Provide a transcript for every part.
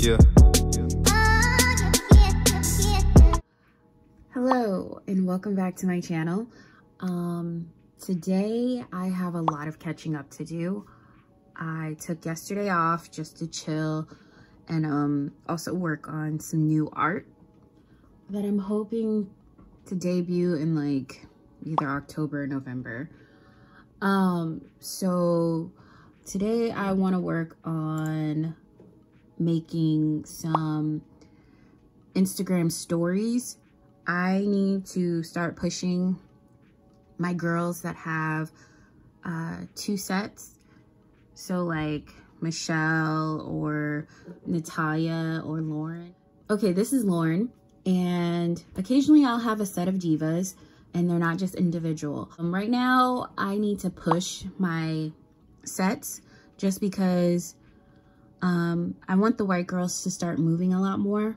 Yeah. Hello and welcome back to my channel. Um, today I have a lot of catching up to do. I took yesterday off just to chill and um, also work on some new art that I'm hoping to debut in like either October or November. Um, so today I want to work on making some Instagram stories I need to start pushing my girls that have uh, two sets. So like Michelle or Natalia or Lauren. Okay, this is Lauren. And occasionally I'll have a set of divas and they're not just individual. Um, right now I need to push my sets just because um, I want the white girls to start moving a lot more.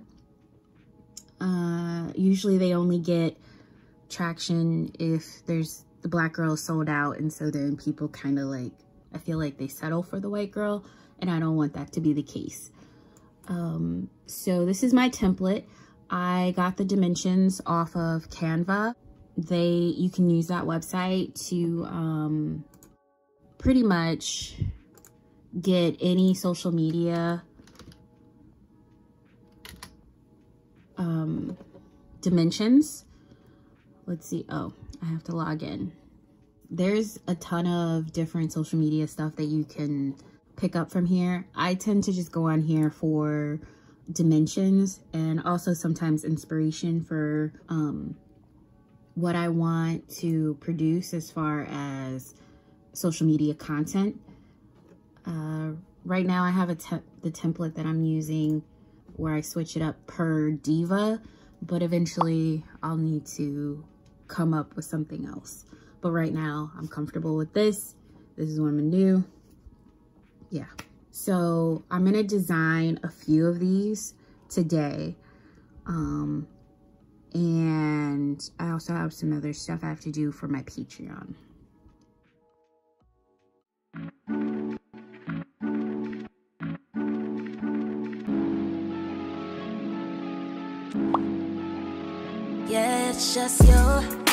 Uh, usually they only get traction if there's the black girl is sold out and so then people kind of like I feel like they settle for the white girl and I don't want that to be the case. Um, so this is my template. I got the dimensions off of Canva. They you can use that website to um, pretty much get any social media um, dimensions. Let's see. Oh, I have to log in. There's a ton of different social media stuff that you can pick up from here. I tend to just go on here for dimensions and also sometimes inspiration for um, what I want to produce as far as social media content. Uh, right now I have a te the template that I'm using where I switch it up per diva, but eventually I'll need to come up with something else. But right now I'm comfortable with this. This is what I'm gonna do. Yeah. So I'm gonna design a few of these today. Um, and I also have some other stuff I have to do for my Patreon. Yeah, it's just you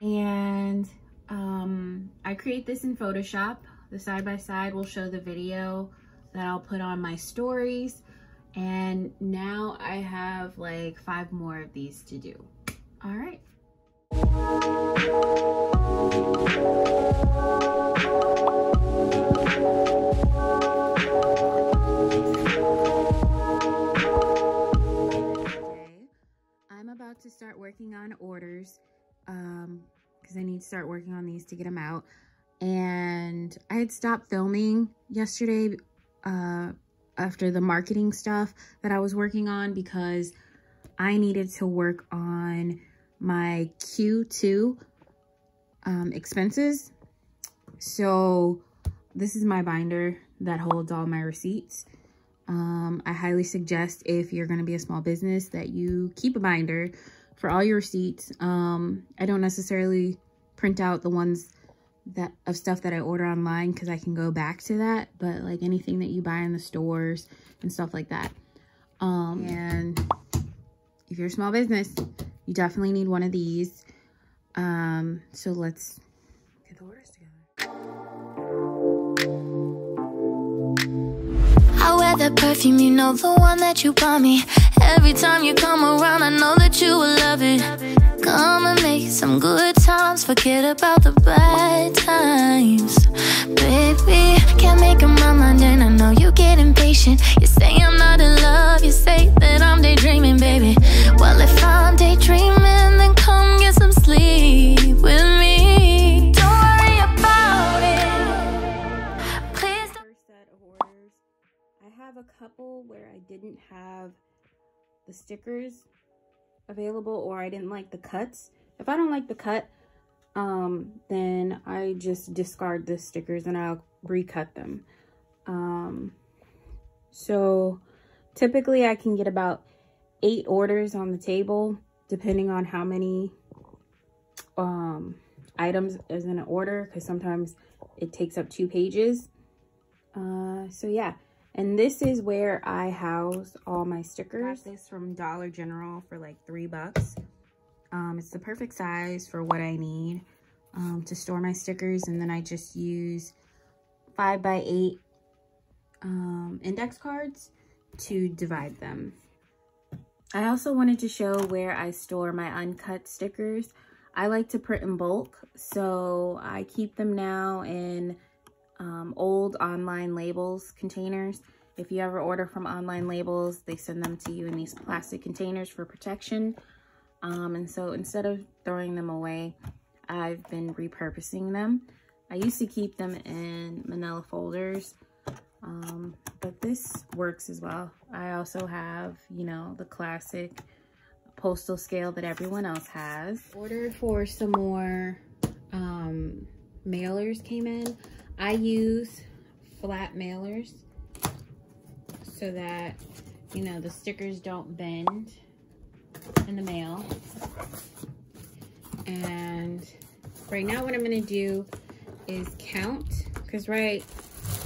and um, I create this in Photoshop. The side by side will show the video that I'll put on my stories. And now I have like five more of these to do. All right. These to get them out. And I had stopped filming yesterday uh after the marketing stuff that I was working on because I needed to work on my Q2 um, expenses. So this is my binder that holds all my receipts. Um, I highly suggest if you're going to be a small business that you keep a binder for all your receipts. Um, I don't necessarily print out the ones that of stuff that I order online because I can go back to that. But like anything that you buy in the stores and stuff like that. Um, and if you're a small business, you definitely need one of these. Um, so let's get the orders together. I wear that perfume, you know the one that you bought me. Every time you come around, I know that you will love it. Come and make some good times, forget about the bad times. Baby, can't make up my mind, and I know you get impatient. You say I'm not in love, you say that I'm daydreaming, baby. Well, if I'm daydreaming, then come get some sleep with me. Set of orders. I have a couple where I didn't have the stickers available or I didn't like the cuts. If I don't like the cut, um, then I just discard the stickers and I'll recut them. Um, so typically I can get about eight orders on the table depending on how many um, items is in an order because sometimes it takes up two pages. Uh, so yeah, and this is where I house all my stickers. Got this from Dollar General for like three bucks. Um, it's the perfect size for what I need um, to store my stickers. And then I just use five by eight um, index cards to divide them. I also wanted to show where I store my uncut stickers. I like to print in bulk, so I keep them now in um, old online labels containers. If you ever order from online labels, they send them to you in these plastic containers for protection. Um, and so instead of throwing them away, I've been repurposing them. I used to keep them in manila folders, um, but this works as well. I also have, you know, the classic postal scale that everyone else has. Ordered for some more um, mailers came in. I use flat mailers so that, you know, the stickers don't bend in the mail. And right now what I'm going to do is count because right,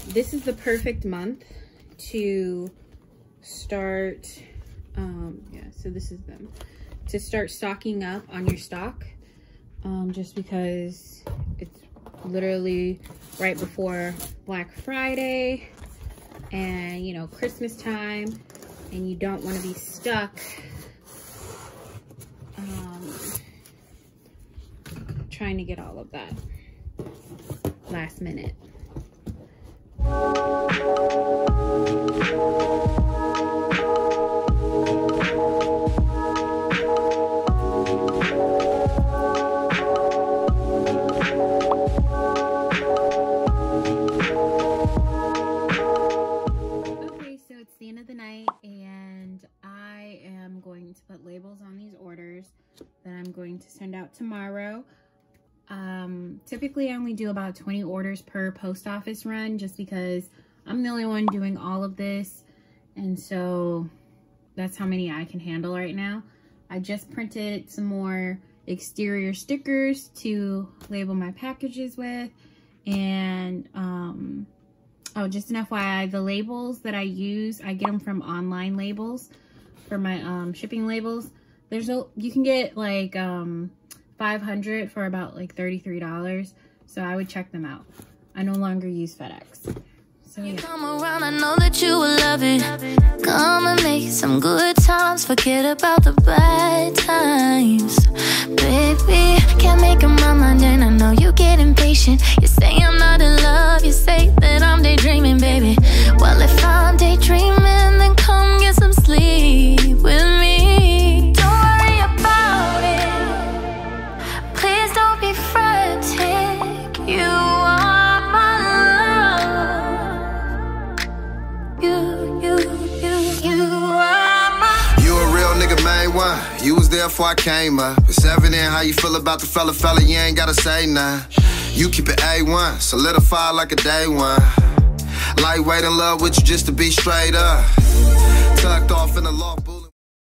this is the perfect month to start, um, yeah, so this is them, to start stocking up on your stock um, just because it's literally right before Black Friday and, you know, Christmas time and you don't want to be stuck um, trying to get all of that last minute. Okay, so it's the end of the night and I am going to put labels on these orders that I'm going to send out tomorrow. Um, typically I only do about 20 orders per post office run just because I'm the only one doing all of this. And so that's how many I can handle right now. I just printed some more exterior stickers to label my packages with. And, um, oh, just an FYI, the labels that I use, I get them from online labels for my um, shipping labels. There's a, you can get like, um, 500 for about like $33. So I would check them out. I no longer use FedEx. So yeah. Come around, I know that you will love it. Come and make some good times, forget about the bad times. Baby, can't make up my mind, and I know you get impatient. You say I'm not in love, you say that I'm daydreaming, You was there before I came up. It's evident how you feel about the fella, fella. You ain't gotta say nah. You keep it A1, solidify like a day one. Lightweight in love with you just to be straight up. Tucked off in the law, bullet.